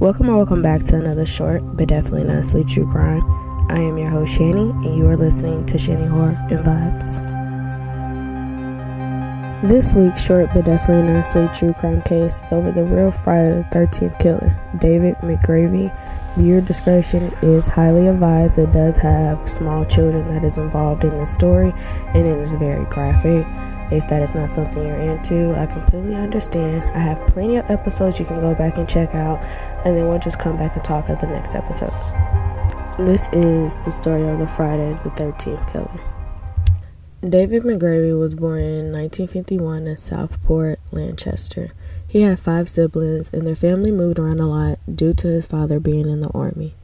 Welcome or welcome back to another short, but definitely not sweet true crime. I am your host, Shanni, and you are listening to Shanni Horror and Vibez. This week's short, but definitely not sweet true crime case is over the real Friday the 13th killer, David McGreavy. Viewer discretion is highly advised. It does have small children that is involved in the story, and it is very graphic. If that is not something you're into, I completely understand. I have plenty of episodes you can go back and check out, and then we'll just come back and talk at the next episode. This is the story of the Friday the 13th killer. David McGreavy was born in 1951 in Southport, Lancaster. He had five siblings, and their family moved around a lot due to his father being in the Army.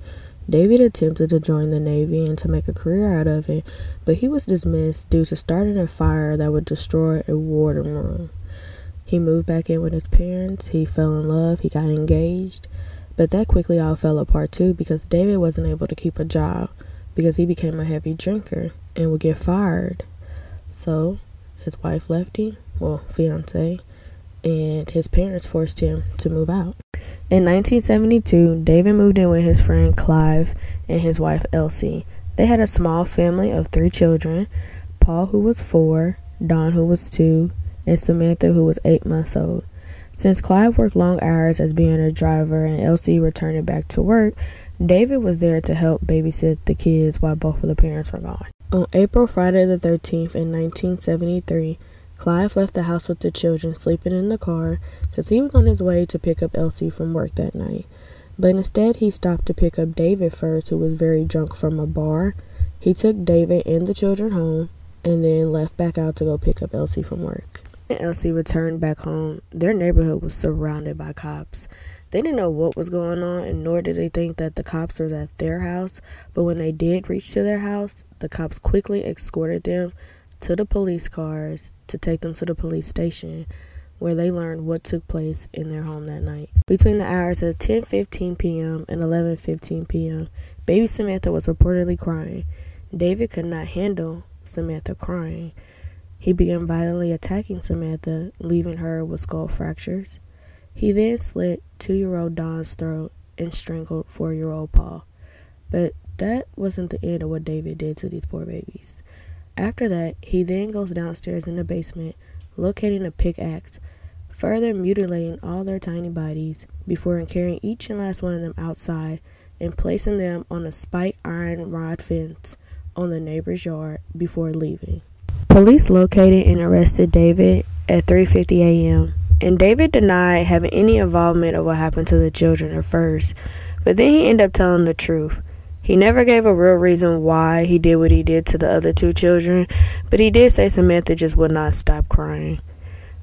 David attempted to join the Navy and to make a career out of it, but he was dismissed due to starting a fire that would destroy a wardroom room. He moved back in with his parents, he fell in love, he got engaged, but that quickly all fell apart too because David wasn't able to keep a job because he became a heavy drinker and would get fired. So his wife left him, well, fiance, and his parents forced him to move out. In 1972, David moved in with his friend Clive and his wife Elsie. They had a small family of three children Paul, who was four, Don, who was two, and Samantha, who was eight months old. Since Clive worked long hours as being a driver and Elsie returning back to work, David was there to help babysit the kids while both of the parents were gone. On April Friday the 13th in 1973, Clive left the house with the children sleeping in the car because he was on his way to pick up Elsie from work that night. But instead, he stopped to pick up David first, who was very drunk from a bar. He took David and the children home and then left back out to go pick up Elsie from work. When Elsie returned back home, their neighborhood was surrounded by cops. They didn't know what was going on, and nor did they think that the cops were at their house. But when they did reach to their house, the cops quickly escorted them to the police cars to take them to the police station where they learned what took place in their home that night. Between the hours of 10:15 p.m. and 11:15 p.m., baby Samantha was reportedly crying. David could not handle Samantha crying. He began violently attacking Samantha, leaving her with skull fractures. He then slit two-year-old Don's throat and strangled four-year-old Paul. But that wasn't the end of what David did to these poor babies. After that, he then goes downstairs in the basement, locating a pickaxe, further mutilating all their tiny bodies before carrying each and last one of them outside and placing them on a spike iron rod fence on the neighbor's yard before leaving. Police located and arrested David at 3:50 a.m. and David denied having any involvement of what happened to the children at first, but then he ended up telling the truth. He never gave a real reason why he did what he did to the other two children, but he did say Samantha just would not stop crying.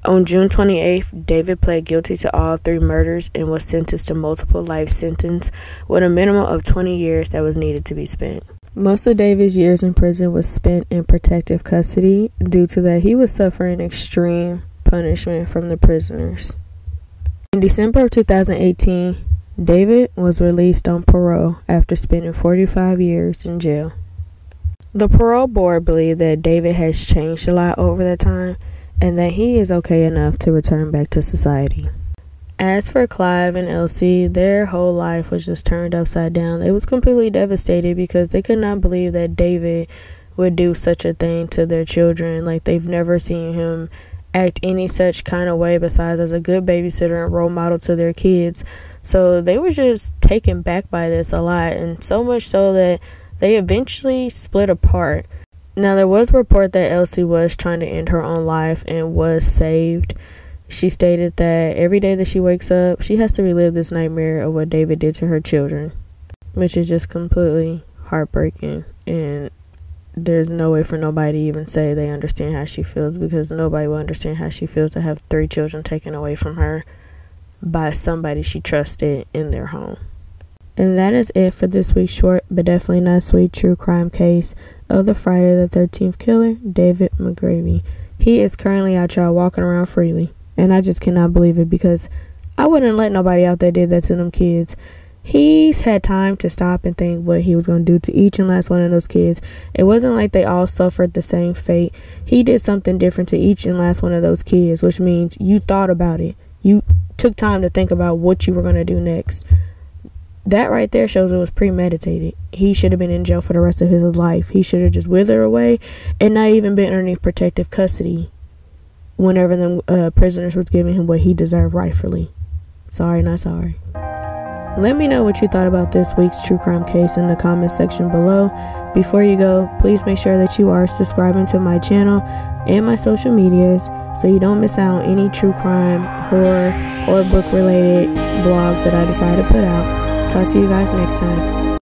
On June 28th, David pled guilty to all three murders and was sentenced to multiple life sentences with a minimum of 20 years that was needed to be spent. Most of David's years in prison was spent in protective custody due to that he was suffering extreme punishment from the prisoners. In December of 2018, David was released on parole after spending 45 years in jail. The parole board believed that David has changed a lot over that time and that he is okay enough to return back to society. As for Clive and Elsie, their whole life was just turned upside down. They was completely devastated because they could not believe that David would do such a thing to their children. Like they've never seen him act any such kind of way besides as a good babysitter and role model to their kids. So they were just taken back by this a lot, and so much so that they eventually split apart. Now, there was a report that Elsie was trying to end her own life and was saved. She stated that every day that she wakes up, she has to relive this nightmare of what David did to her children, which is just completely heartbreaking. And there's no way for nobody to even say they understand how she feels because nobody will understand how she feels to have three children taken away from her by somebody she trusted in their home. And that is it for this week's short but definitely not sweet true crime case of the Friday the 13th killer, David McGreavy. He is currently out y'all walking around freely. And I just cannot believe it because I wouldn't let nobody out there did that to them kids. He's had time to stop and think what he was going to do to each and last one of those kids. It wasn't like they all suffered the same fate. He did something different to each and last one of those kids, which means you thought about it. You took time to think about what you were going to do next. that right there shows it was premeditated. He should have been in jail for the rest of his life. He should have just withered away and not even been underneath protective custody whenever the uh, prisoners was giving him what he deserved rightfully. Sorry, not sorry. Let me know what you thought about this week's true crime case in the comment section below. Before you go, please make sure that you are subscribing to my channel and my social medias so you don't miss out on any true crime, horror, or book related blogs that I decide to put out. Talk to you guys next time.